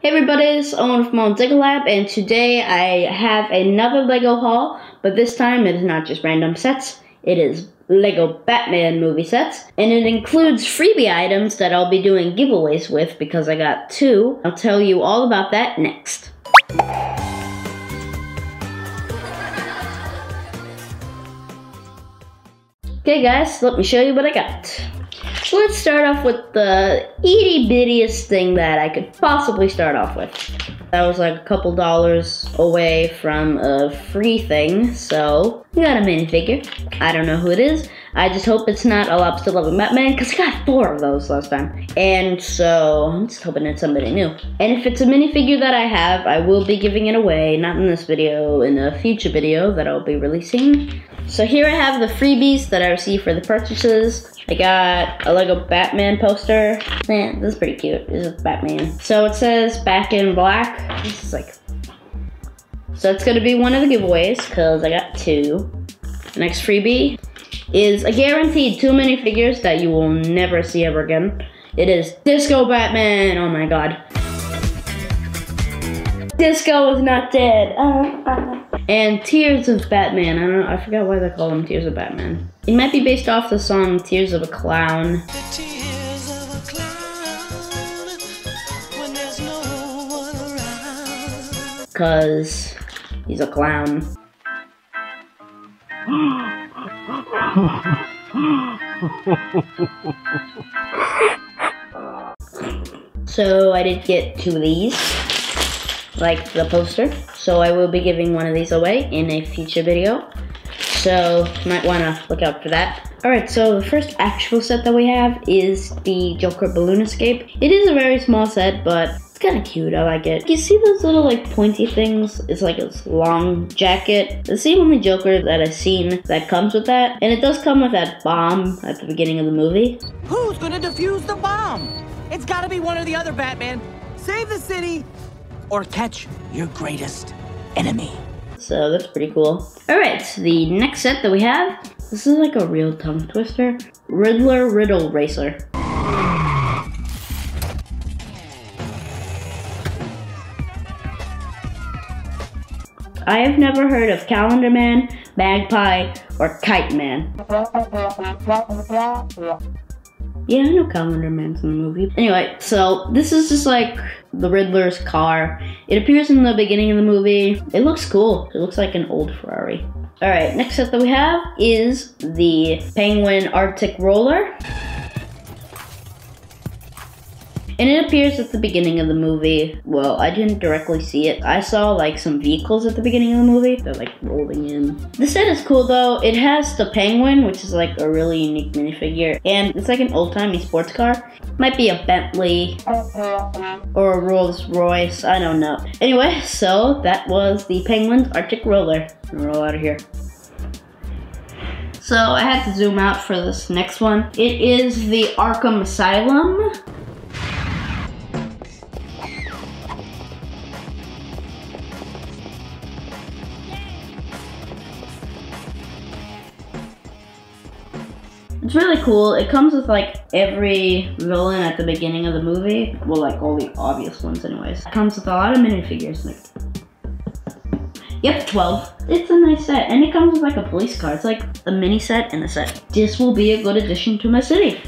Hey everybody, it's Owen from Owen's Lego Lab, and today I have another Lego haul, but this time it is not just random sets, it is Lego Batman movie sets, and it includes freebie items that I'll be doing giveaways with because I got two. I'll tell you all about that next. Okay guys, let me show you what I got. So let's start off with the itty bittiest thing that I could possibly start off with. That was like a couple dollars away from a free thing, so we got a minifigure. I don't know who it is. I just hope it's not a lobster loving Batman, because I got four of those last time. And so I'm just hoping it's somebody new. And if it's a minifigure that I have, I will be giving it away, not in this video, in a future video that I'll be releasing. So here I have the freebies that I received for the purchases. I got a Lego Batman poster. Man, this is pretty cute. This is Batman. So it says back in black. This is like, so it's gonna be one of the giveaways because I got two. The next freebie is a guaranteed two minifigures that you will never see ever again. It is Disco Batman. Oh my god. Disco is not dead. Uh, uh. And Tears of Batman. I don't know. I forgot why they call him Tears of Batman. It might be based off the song Tears of a Clown. Cause he's a clown. so I did get two of these like the poster. So I will be giving one of these away in a future video. So you might want to look out for that. Alright, so the first actual set that we have is the Joker Balloon Escape. It is a very small set, but it's kind of cute. I like it. You see those little like pointy things? It's like a long jacket. The same only Joker that I've seen that comes with that. And it does come with that bomb at the beginning of the movie. Who's gonna defuse the bomb? It's gotta be one or the other, Batman. Save the city or catch your greatest enemy. So that's pretty cool. Alright, so the next set that we have, this is like a real tongue twister. Riddler Riddle Racer. I have never heard of Calendar Man, Magpie, or Kite Man. Yeah, I know Calendar Man's in the movie. Anyway, so this is just like the Riddler's car. It appears in the beginning of the movie. It looks cool. It looks like an old Ferrari. All right, next set that we have is the Penguin Arctic Roller. And it appears at the beginning of the movie. Well, I didn't directly see it. I saw like some vehicles at the beginning of the movie. They're like rolling in. The set is cool though. It has the penguin, which is like a really unique minifigure. And it's like an old-timey sports car. Might be a Bentley or a Rolls Royce. I don't know. Anyway, so that was the Penguin's Arctic Roller. Roll out of here. So I had to zoom out for this next one. It is the Arkham Asylum. It's really cool. It comes with like every villain at the beginning of the movie. Well, like all the obvious ones anyways. It comes with a lot of minifigures. Like, yep, 12. It's a nice set. And it comes with like a police car. It's like a mini set and a set. This will be a good addition to my city.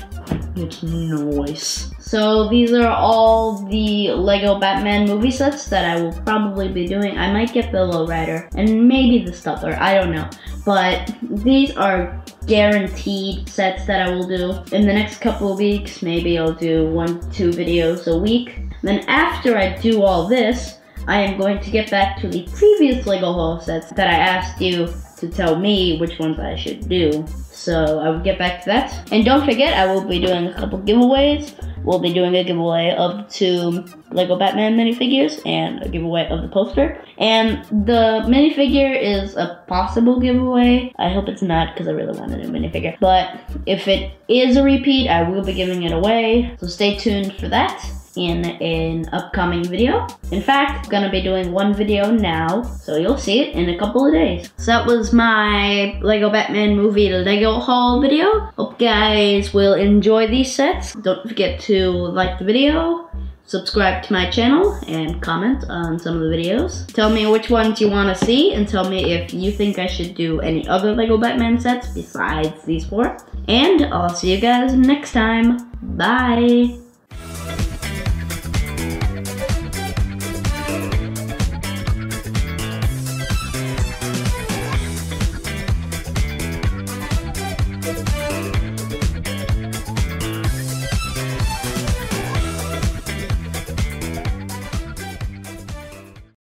Nice. So these are all the Lego Batman movie sets that I will probably be doing. I might get the Lowrider and maybe the Scuttler, I don't know. But these are guaranteed sets that I will do. In the next couple of weeks, maybe I'll do one, two videos a week. Then after I do all this, I am going to get back to the previous Lego haul sets that I asked you to tell me which ones I should do. So I will get back to that. And don't forget, I will be doing a couple giveaways. We'll be doing a giveaway of two Lego Batman minifigures and a giveaway of the poster. And the minifigure is a possible giveaway. I hope it's not because I really wanted a minifigure. But if it is a repeat, I will be giving it away. So stay tuned for that in an upcoming video. In fact, I'm gonna be doing one video now, so you'll see it in a couple of days. So that was my Lego Batman movie Lego haul video. Hope you guys will enjoy these sets. Don't forget to like the video, subscribe to my channel and comment on some of the videos. Tell me which ones you want to see and tell me if you think I should do any other LEGO Batman sets besides these four. And I'll see you guys next time. Bye!